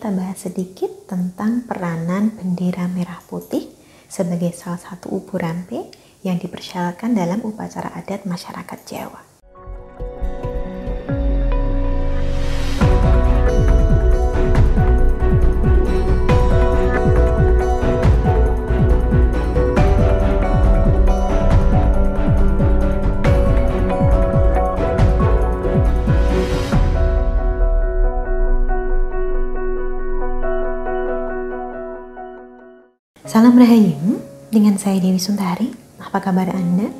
kita bahas sedikit tentang peranan bendera merah putih sebagai salah satu ubu rampe yang dipersyaratkan dalam upacara adat masyarakat Jawa. Salam Rahayu, dengan saya Dewi Suntari. Apa kabar Anda?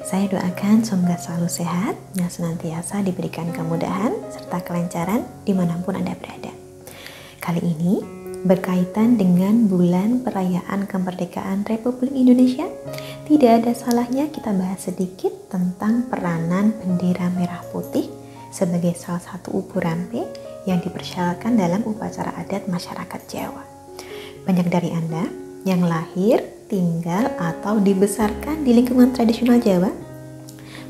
Saya doakan semoga selalu sehat dan senantiasa diberikan kemudahan serta kelancaran di mana pun Anda berada. Kali ini berkaitan dengan bulan perayaan kemerdekaan Republik Indonesia, tidak ada salahnya kita bahas sedikit tentang peranan bendera merah putih sebagai salah satu ubu rampe yang dipersyaratkan dalam upacara adat masyarakat Jawa. Banyak dari Anda yang lahir, tinggal, atau dibesarkan di lingkungan tradisional Jawa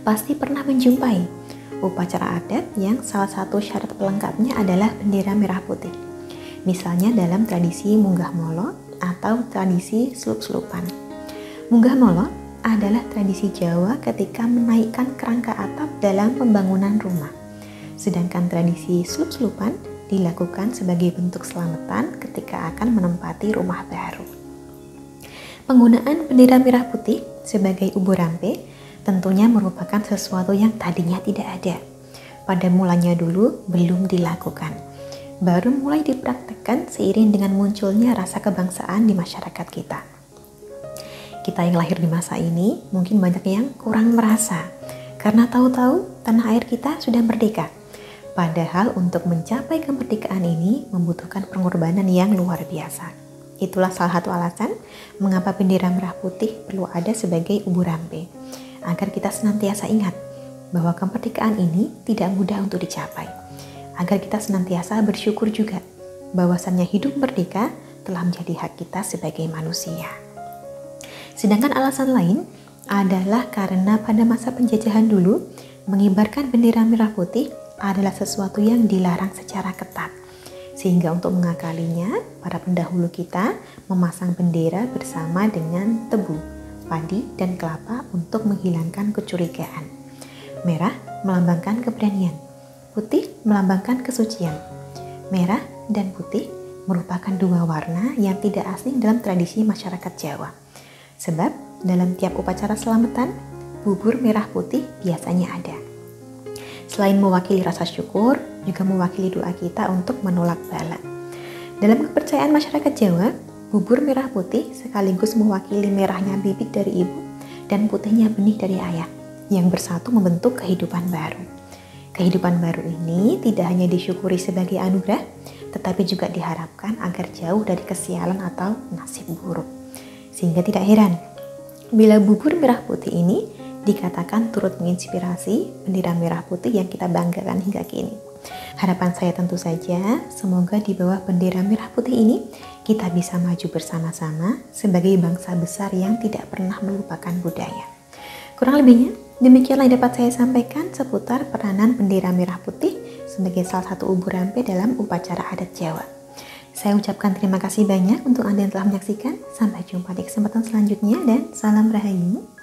pasti pernah menjumpai upacara adat yang salah satu syarat pelengkapnya adalah bendera merah putih. Misalnya dalam tradisi munggah molo atau tradisi slup-slupan. Munggah molo adalah tradisi Jawa ketika menaikkan kerangka atap dalam pembangunan rumah. Sedangkan tradisi slup-slupan dilakukan sebagai bentuk selamatan ketika akan menempati rumah baru. Penggunaan bendera merah putih sebagai ubu rampe tentunya merupakan sesuatu yang tadinya tidak ada. Pada mulanya dulu belum dilakukan. Baru mulai dipraktekkan seiring dengan munculnya rasa kebangsaan di masyarakat kita. Kita yang lahir di masa ini mungkin banyak yang kurang merasa karena tahu-tahu tanah air kita sudah merdeka. Padahal untuk mencapai kemerdekaan ini membutuhkan pengorbanan yang luar biasa. Itulah salah satu alasan mengapa bendera merah putih perlu ada sebagai ubu rampe, agar kita senantiasa ingat bahwa kemerdekaan ini tidak mudah untuk dicapai. Agar kita senantiasa bersyukur juga bahwasannya hidup merdeka telah menjadi hak kita sebagai manusia. Sedangkan alasan lain adalah karena pada masa penjajahan dulu, mengibarkan bendera merah putih adalah sesuatu yang dilarang secara ketat sehingga untuk mengakalinya, para pendahulu kita memasang bendera bersama dengan tebu, padi, dan kelapa untuk menghilangkan kecurigaan. Merah melambangkan keberanian, putih melambangkan kesucian. Merah dan putih merupakan dua warna yang tidak asing dalam tradisi masyarakat Jawa. Sebab dalam tiap upacara selamatan, bubur merah putih biasanya ada. Selain mewakili rasa syukur, juga mewakili doa kita untuk menolak bala. Dalam kepercayaan masyarakat Jawa, bubur merah putih sekaligus mewakili merahnya bibit dari ibu dan putihnya benih dari ayah yang bersatu membentuk kehidupan baru. Kehidupan baru ini tidak hanya disyukuri sebagai anugerah, tetapi juga diharapkan agar jauh dari kesialan atau nasib buruk. Sehingga tidak heran bila bubur merah putih ini dikatakan turut menginspirasi bendera merah putih yang kita banggakan hingga kini. Harapan saya tentu saja, semoga di bawah bendera merah putih ini kita bisa maju bersama-sama sebagai bangsa besar yang tidak pernah melupakan budaya. Kurang lebihnya, demikianlah yang dapat saya sampaikan seputar peranan bendera merah putih sebagai salah satu ubu rampe dalam upacara adat Jawa. Saya ucapkan terima kasih banyak untuk Anda yang telah menyaksikan. Sampai jumpa di kesempatan selanjutnya dan salam rahayu.